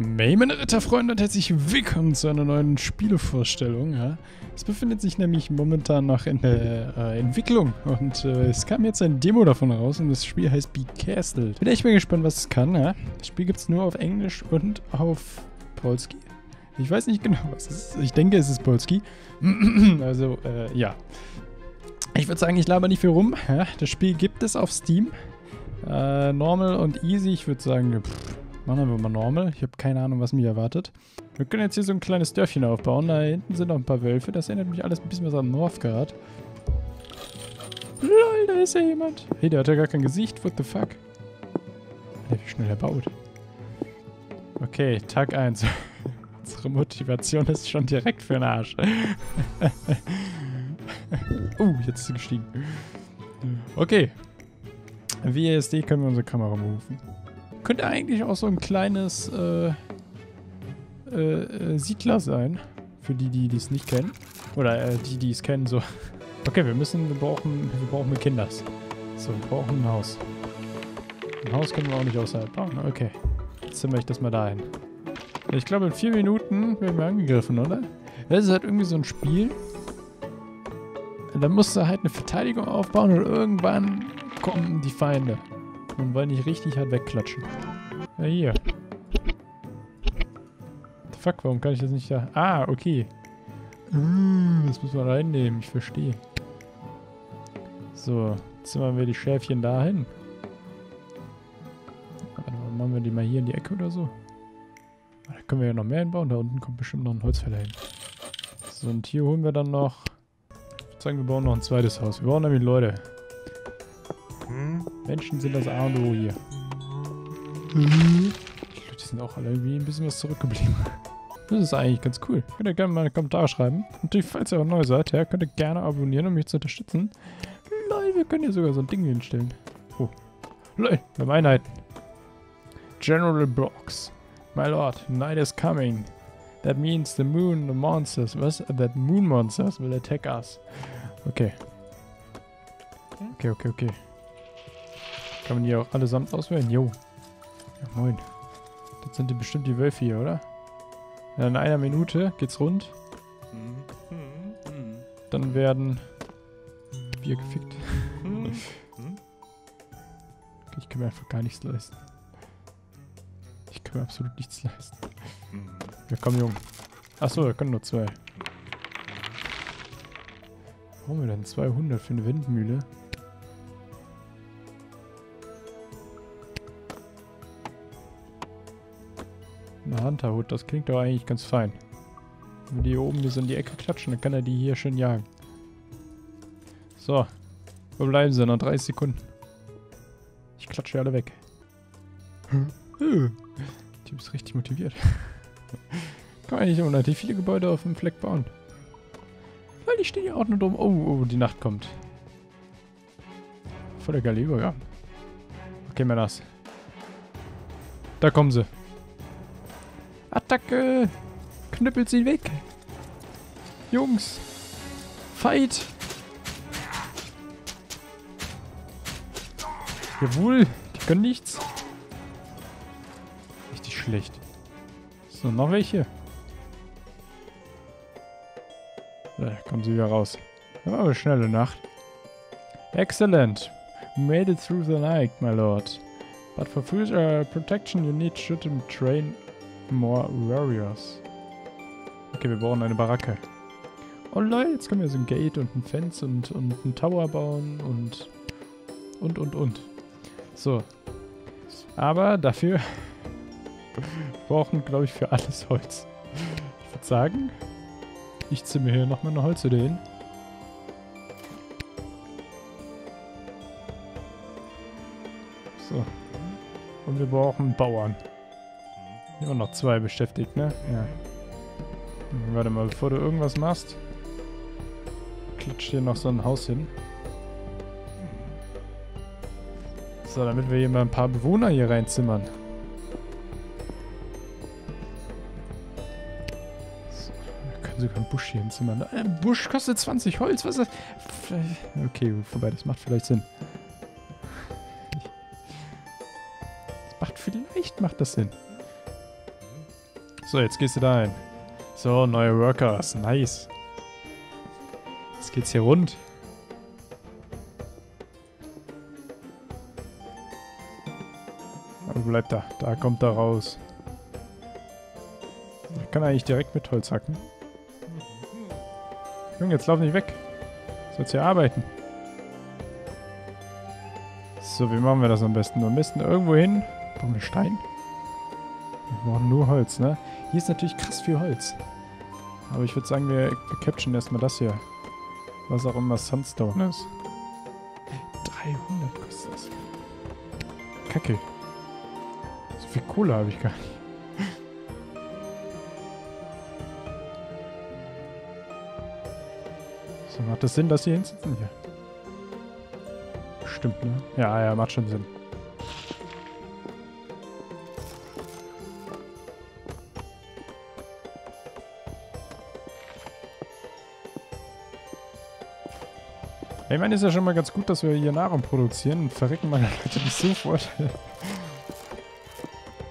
Hey meine Ritterfreunde und herzlich willkommen zu einer neuen Spielevorstellung. Ja. Es befindet sich nämlich momentan noch in der äh, Entwicklung und äh, es kam jetzt ein Demo davon raus und das Spiel heißt Be Castled. Bin echt mal gespannt, was es kann. Ja. Das Spiel gibt es nur auf Englisch und auf Polski. Ich weiß nicht genau, was es ist. Ich denke, es ist Polski. also, äh, ja. Ich würde sagen, ich laber nicht viel rum. Ja. Das Spiel gibt es auf Steam. Äh, normal und easy. Ich würde sagen, pff, Machen wir mal normal. Ich habe keine Ahnung, was mich erwartet. Wir können jetzt hier so ein kleines Dörfchen aufbauen. Da hinten sind noch ein paar Wölfe. Das erinnert mich alles ein bisschen was an Northgard. Lol, da ist ja jemand. Hey, der hat ja gar kein Gesicht. What the fuck? Alter, wie schnell er baut. Okay, Tag 1. Unsere Motivation ist schon direkt für den Arsch. uh, jetzt ist sie gestiegen. Okay. WSD können wir unsere Kamera rufen. Könnte eigentlich auch so ein kleines äh, äh, äh, Siedler sein. Für die, die es nicht kennen. Oder äh, die, die es kennen, so. Okay, wir müssen, wir brauchen, wir brauchen mit Kinders. So, wir brauchen ein Haus. Ein Haus können wir auch nicht außerhalb bauen. Okay. Jetzt zimmer ich das mal dahin. Ich glaube, in vier Minuten werden wir angegriffen, oder? Das ist halt irgendwie so ein Spiel. Da musst du halt eine Verteidigung aufbauen und irgendwann kommen die Feinde und wollen dich richtig halt wegklatschen. Ja, hier. Fuck, warum kann ich das nicht da... Ah, okay. Uh, das muss man reinnehmen, ich verstehe. So, zimmern wir die Schäfchen dahin. Mal, machen wir die mal hier in die Ecke oder so? Da können wir ja noch mehr hinbauen. Da unten kommt bestimmt noch ein Holzfäller hin. So, und hier holen wir dann noch... Ich würde sagen, wir bauen noch ein zweites Haus. Wir brauchen nämlich Leute. Menschen sind das A und O hier. Die Leute sind auch alle irgendwie ein bisschen was zurückgeblieben. Das ist eigentlich ganz cool. Könnt ihr gerne mal einen Kommentar schreiben. Natürlich, falls ihr auch neu seid, ja, könnt ihr gerne abonnieren, um mich zu unterstützen. Lol, wir können hier sogar so ein Ding hinstellen. Oh. Lol, wir haben Einheiten. General Blocks. My lord, night is coming. That means the moon, the monsters, was? That moon monsters will attack us. Okay. Okay, okay, okay. Kann man die auch allesamt auswählen? Jo. Ja, moin. Das sind die bestimmt die Wölfe hier, oder? In einer Minute geht's rund. Dann werden wir gefickt. Ich kann mir einfach gar nichts leisten. Ich kann mir absolut nichts leisten. Ja, komm, Junge. Achso, wir können nur zwei. Warum wir denn 200 für eine Windmühle? Eine Hunterhut, das klingt doch eigentlich ganz fein. Wenn die hier oben hier so in die Ecke klatschen, dann kann er die hier schön jagen. So. Wo bleiben sie? Noch 30 Sekunden. Ich klatsche alle weg. Typ ist richtig motiviert. kann man nicht unheimlich viele Gebäude auf dem Fleck bauen. Weil die stehen ja auch nur dumm. Oh, oh, die Nacht kommt. Voll der geile Übergang. Okay, Männers. Da kommen sie. Attacke! Knüppelt sie weg! Jungs! Fight! Jawohl, die können nichts. Richtig schlecht. So, noch welche. Da kommen sie wieder raus. Das war eine schnelle Nacht. Excellent. Made it through the night, my lord. But for future protection you need should train More Warriors. Okay, wir brauchen eine Baracke. Oh Leute, jetzt können wir so ein Gate und ein Fence und, und ein Tower bauen und und und und. So. Aber dafür brauchen, glaube ich, für alles Holz. Ich würde sagen, ich ziehe hier nochmal eine Holzhütte hin. So. Und wir brauchen Bauern. Immer noch zwei beschäftigt, ne? Ja. Warte mal, bevor du irgendwas machst, klatscht hier noch so ein Haus hin. So, damit wir hier mal ein paar Bewohner hier reinzimmern. So, wir können sogar einen Busch hier hinzimmern. Ein Busch kostet 20 Holz, was ist das? Okay, vorbei, das macht vielleicht Sinn. Das macht vielleicht macht das Sinn. So, jetzt gehst du da ein. So, neue Workers. Nice. Jetzt geht's hier rund. Aber bleib da. Da kommt er raus. Ich kann eigentlich direkt mit Holz hacken. Junge, jetzt lauf nicht weg. Sollst hier arbeiten. So, wie machen wir das am besten? Am besten irgendwo hin. Brauchen wir Stein? Wir brauchen nur Holz, ne? Hier ist natürlich krass viel Holz. Aber ich würde sagen, wir, wir capturen erstmal das hier. Was auch immer Sunstone ist. 300 kostet das. Kacke. So viel Kohle habe ich gar nicht. So, macht das Sinn, dass sie hinsitzen hier? Stimmt, ne? Ja, ja, macht schon Sinn. Ich meine, ist ja schon mal ganz gut, dass wir hier Nahrung produzieren und verrecken meine Leute nicht sofort.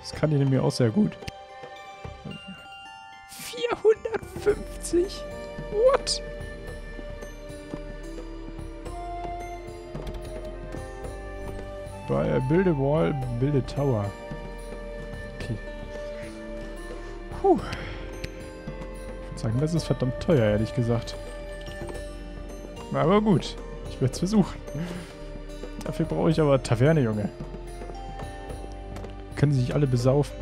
Das kann ich nämlich auch sehr gut. 450? What? Bei Build a Wall, Build a Tower. Okay. Puh. Ich würde sagen, das ist verdammt teuer, ehrlich gesagt. Aber gut. Ich werde es versuchen. Dafür brauche ich aber Taverne, Junge. Können sie sich alle besaufen.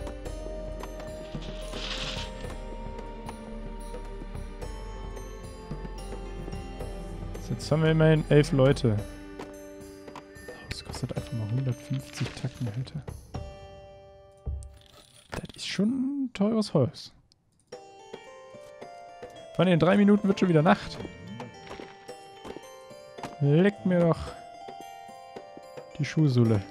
Jetzt haben wir immerhin elf Leute. Das kostet einfach mal 150 Tacken, Alter. Das ist schon teures Holz. Vor allem in drei Minuten wird schon wieder Nacht. Leck mir doch die Schuhsohle.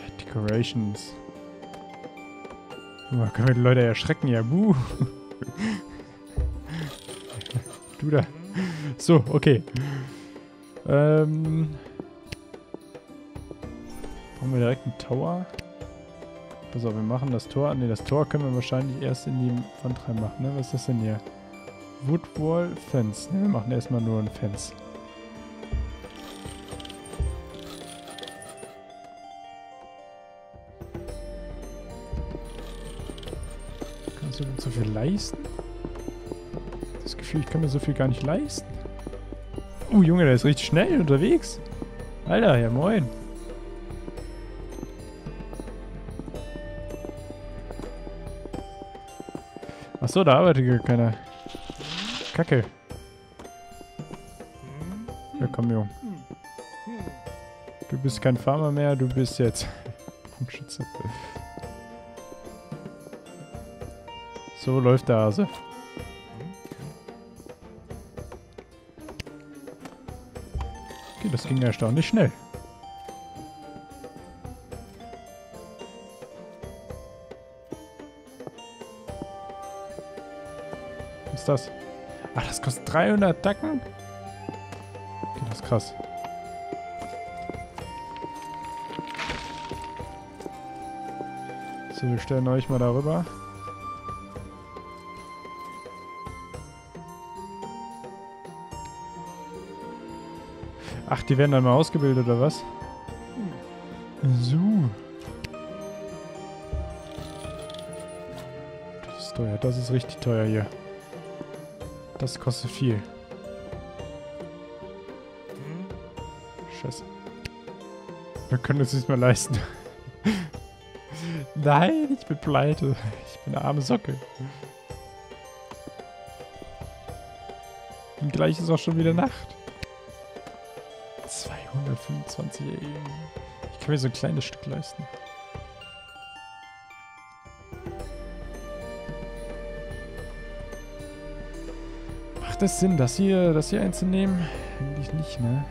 Ja, Decorations. Können wir die Leute erschrecken? Ja, buh. du da. So, okay. Ähm. Brauchen wir direkt einen Tower? Pass auf, wir machen das Tor. Ne, das Tor können wir wahrscheinlich erst in die Wand reinmachen, ne? Was ist das denn hier? Woodwall Fence. Ne, wir machen erstmal nur ein Fence. Kannst du denn so viel leisten? Das Gefühl, ich kann mir so viel gar nicht leisten. Oh, Junge, der ist richtig schnell unterwegs. Alter, ja moin. Achso, da arbeitet gar keiner. Kacke. Ja, komm, Jung. Du bist kein Farmer mehr, du bist jetzt Funkschütze. So läuft der Hase. Okay, das ging erstaunlich schnell. Was ist das? Ach, das kostet 300 Tacken? Okay, das ist krass. So, wir stellen euch mal darüber. Ach, die werden dann mal ausgebildet, oder was? So. Das ist teuer, das ist richtig teuer hier. Das kostet viel. Scheiße. Wir können uns nicht mehr leisten. Nein, ich bin pleite. Ich bin eine arme Socke. Und gleich ist auch schon wieder Nacht. 225 ey. Ich kann mir so ein kleines Stück leisten. Macht das Sinn, das hier, das hier einzunehmen? Eigentlich nicht, ne?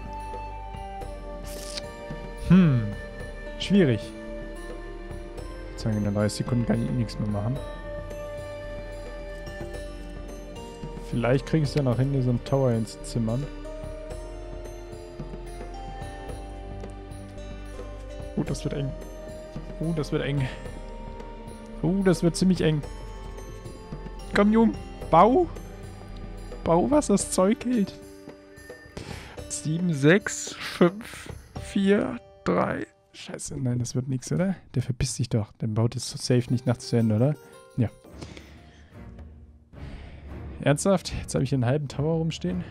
Hm. Schwierig. Ich sagen, in 30 Sekunden kann ich eh nichts mehr machen. Vielleicht kriege ich es ja noch hin, hier so einen Tower ins Zimmern. Oh, das wird eng. Oh, das wird eng. Oh, das wird ziemlich eng. Komm, Jung. Bau. Bau, was das Zeug hält. 7, 6, 5, 4, 3. Scheiße, nein, das wird nichts, oder? Der verpisst sich doch. Der baut es safe nicht nachts zu Ende, oder? Ja. Ernsthaft? Jetzt habe ich einen halben Tower rumstehen.